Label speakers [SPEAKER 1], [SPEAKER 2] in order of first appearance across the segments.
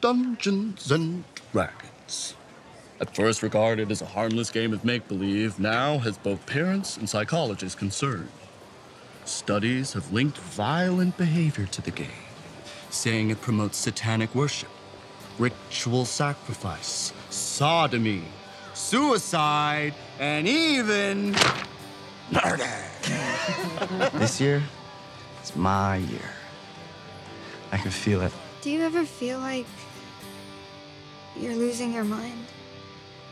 [SPEAKER 1] Dungeons and Dragons. At first regarded as a harmless game of make believe, now has both parents and psychologists concerned. Studies have linked violent behavior to the game, saying it promotes satanic worship, ritual sacrifice, sodomy, suicide, and even murder.
[SPEAKER 2] This year, it's my year. I can feel it.
[SPEAKER 3] Do you ever feel like you're losing your mind?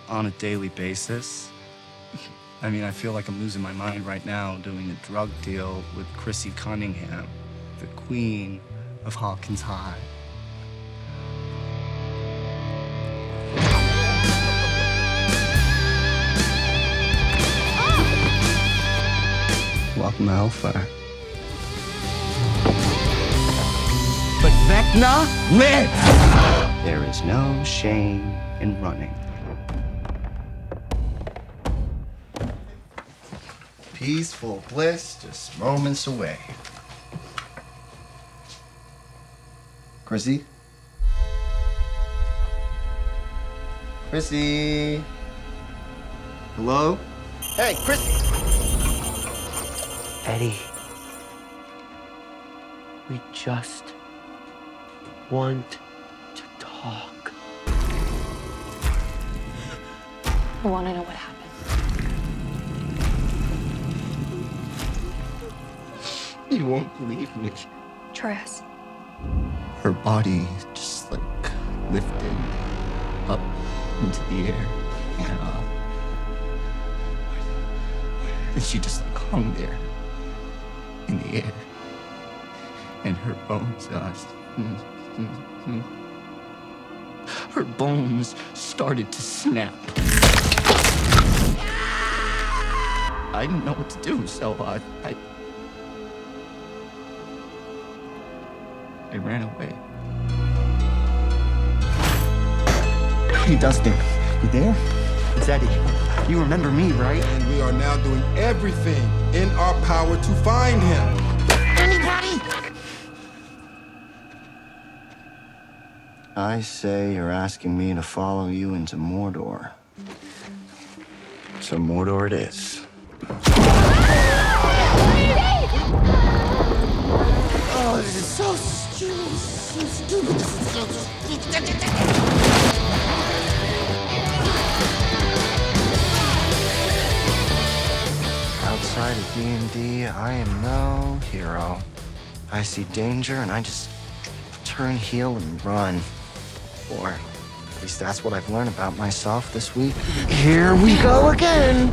[SPEAKER 2] on a daily basis. I mean, I feel like I'm losing my mind right now doing a drug deal with Chrissy Cunningham, the queen of Hawkins High. Welcome to Hellfire. But Vecna lives! There is no shame in running. Peaceful bliss just moments away. Chrissy? Chrissy? Hello? Hey, Chrissy!
[SPEAKER 4] Eddie. We just want to talk.
[SPEAKER 5] I want to know what happened.
[SPEAKER 2] You won't believe me.
[SPEAKER 5] Try us.
[SPEAKER 2] Her body just like lifted up into the air. And, uh, and she just like hung there in the air. And her bones, uh, mm, mm, mm. Her bones started to snap. I didn't know what to do, so uh, I. I ran away. Hey, Dustin, you there? It's Eddie. You remember me, right?
[SPEAKER 6] And we are now doing everything in our power to find him.
[SPEAKER 2] Anybody? I say you're asking me to follow you into Mordor. So Mordor it is. Oh, this is so stupid. So stupid. This is so stupid. Outside of D&D, I am no hero. I see danger and I just turn heel and run. Or at least that's what I've learned about myself this week. Here we go again.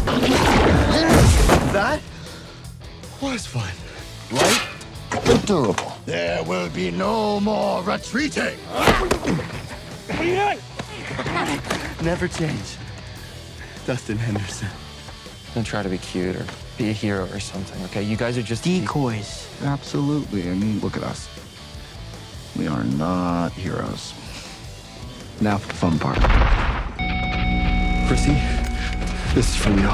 [SPEAKER 2] That was fun. right? but durable. There will be no more retreating.
[SPEAKER 4] What are you doing?
[SPEAKER 2] Never change. Dustin Henderson.
[SPEAKER 7] Don't try to be cute or be a hero or something, okay? You guys are just
[SPEAKER 2] Decoys. Absolutely. I mean, look at us. We are not heroes. Now for the fun part. Chrissy, this is for you.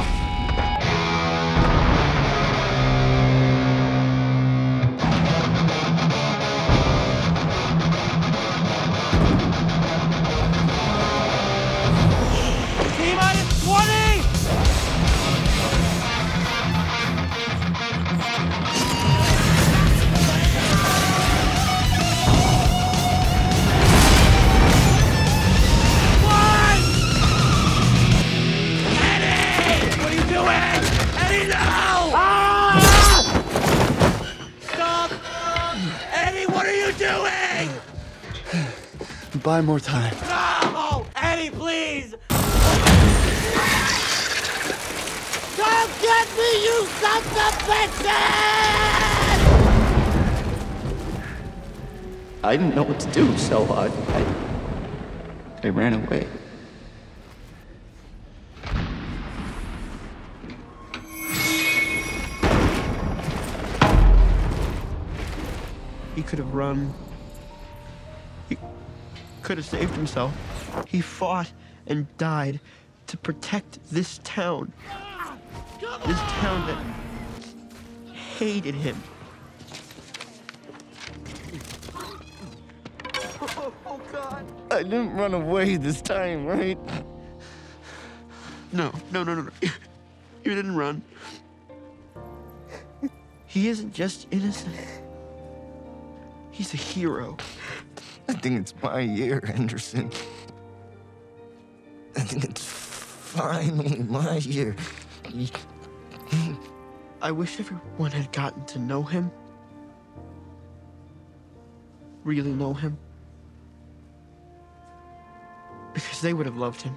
[SPEAKER 4] Doing?
[SPEAKER 2] Buy more time.
[SPEAKER 4] No! Eddie, please! Don't get me, you sons of bitches!
[SPEAKER 2] I didn't know what to do, so uh, I, I ran away.
[SPEAKER 8] He could have run. Could have saved himself. He fought and died to protect this town. This town that hated him. Oh, God.
[SPEAKER 2] I didn't run away this time, right?
[SPEAKER 8] No, no, no, no, no. You didn't run. He isn't just innocent. He's a hero.
[SPEAKER 2] I think it's my year, Henderson. I think it's finally my year.
[SPEAKER 8] I wish everyone had gotten to know him. Really know him. Because they would have loved him.